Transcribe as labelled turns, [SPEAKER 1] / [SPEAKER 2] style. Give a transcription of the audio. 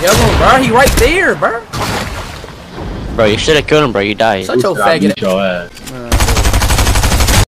[SPEAKER 1] Yo, bro, he right there, bro.
[SPEAKER 2] Bro, you should have killed him, bro. You died.
[SPEAKER 1] Such a faggot.